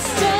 It's